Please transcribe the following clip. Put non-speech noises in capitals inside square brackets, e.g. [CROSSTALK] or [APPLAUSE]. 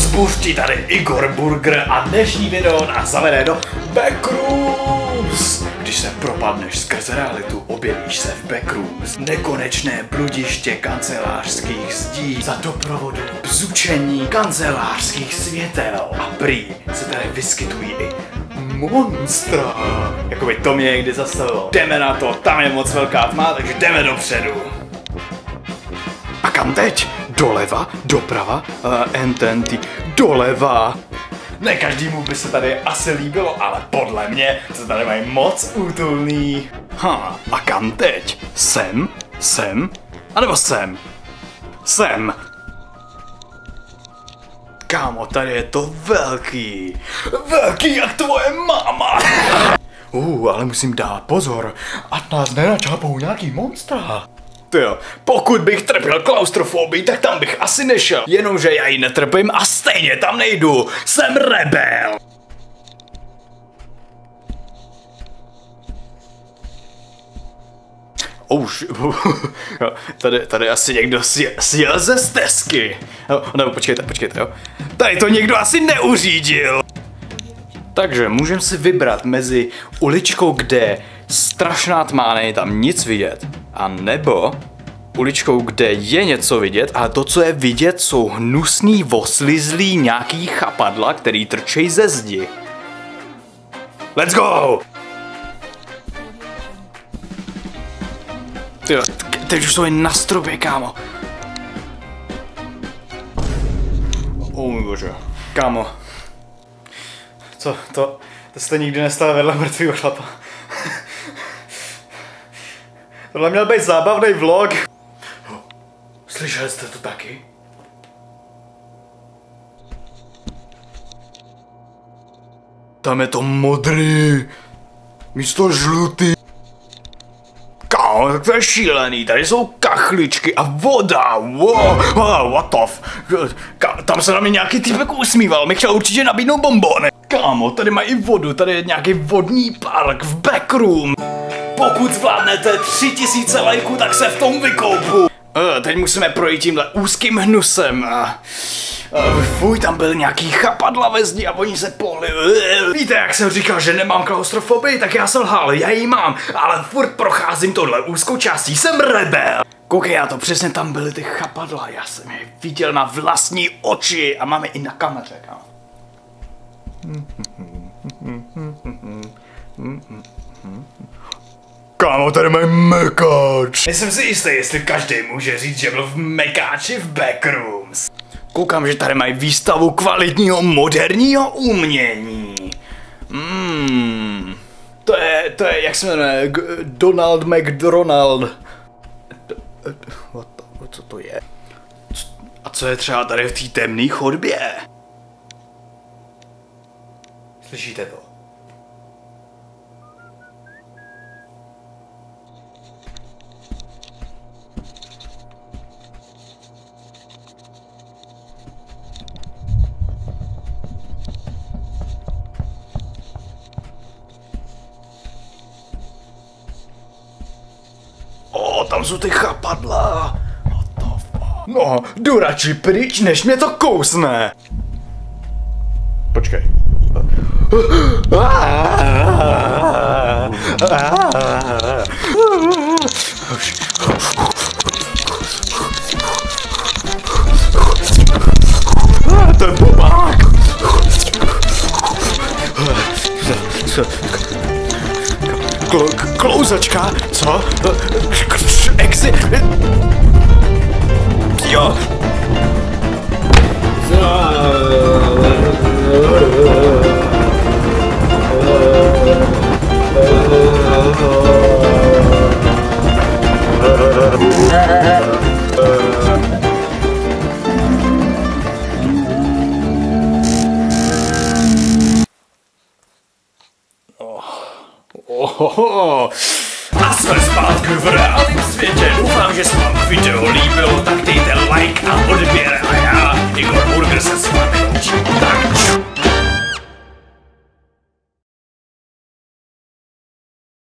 Rozbuřtí tady Igor Burger a dnešní video nás zavede do Backrooms. Když se propadneš skrz realitu, objevíš se v Backrooms. Nekonečné bludiště kancelářských zdí za doprovodu bzučení kancelářských světel. A prý se tady vyskytují i monstra. Jakoby to mě někdy zastavilo. Jdeme na to, tam je moc velká tma, takže jdeme dopředu. A kam teď? Doleva? Doprava? Uh, ententy. Doleva. Ne každému by se tady asi líbilo, ale podle mě se tady mají moc útulný. Ha, a kam teď? Sem? Sem? A nebo sem? Sem. Kámo, tady je to velký. Velký jak tvoje máma. [LAUGHS] Uh, ale musím dát pozor, ať nás nenačápou nějaký monstra. Tyjo, pokud bych trpěl klaustrofobii, tak tam bych asi nešel. Jenomže já ji netrpím a stejně tam nejdu. Jsem rebel. Už, [LAUGHS] tady, tady asi někdo sjel ze stezky. No, nebo počkejte, počkejte, jo. Tady to někdo asi neuřídil. Takže můžeme si vybrat mezi uličkou, kde strašná tma, není tam nic vidět, a nebo uličkou, kde je něco vidět, a to, co je vidět, jsou hnusný, voslizlý nějaký chapadla, který trčej ze zdi. Let's go! Tyjo, teď už jsou jen na stropě, kámo. O můj bože. Kámo. Co, to, to jste nikdy nestalo vedle mrtvýho chlapa. Tohle měl být zábavný vlog. Slyšeli jste to taky? Tam je to modrý. Místo žlutý. Kámo, tak to je šílený, tady jsou kachličky a voda, wow, wow what the f... Ka- tam se na mě nějaký typek usmíval, mi chtěl určitě nabídnout bombony. Kámo, tady mají vodu, tady je nějaký vodní park v backroom. Pokud zvládnete 3000 lajků, tak se v tom vykoupu. Uh, teď musíme projít tímhle úzkým hnusem. Uh, fuj, tam byl nějaký chapadla ve zdi a oni se pohli. Uh, víte, jak jsem říkal, že nemám klaustrofobii, tak já jsem lhal, já ji mám, ale furt procházím tohle úzkou částí, jsem rebel. Koukej já to, přesně tam byly ty chapadla, já jsem je viděl na vlastní oči a máme i na kameře, kámo. Kámo, tady mají mekáč. Nejsem si jistý, jestli každý může říct, že byl v mekáči v Backrooms. Koukám, že tady mají výstavu kvalitního moderního umění. Hmm. To je, to je, jak se jmenuje, G- Donald McDonald. What co to je? A co je třeba tady v té temné chodbě? Slyšíte to? O, tam jsou ty chapadla. What the fuck? No, jdu radši pryč, než mě to kousne. Počkej. Klouzačka? Co? Exi... Jo. A jsme zpátky v reálném světě. Doufám, že se vám video líbilo, tak dejte like a odběr a já, Igor Burger, se s vámi ču.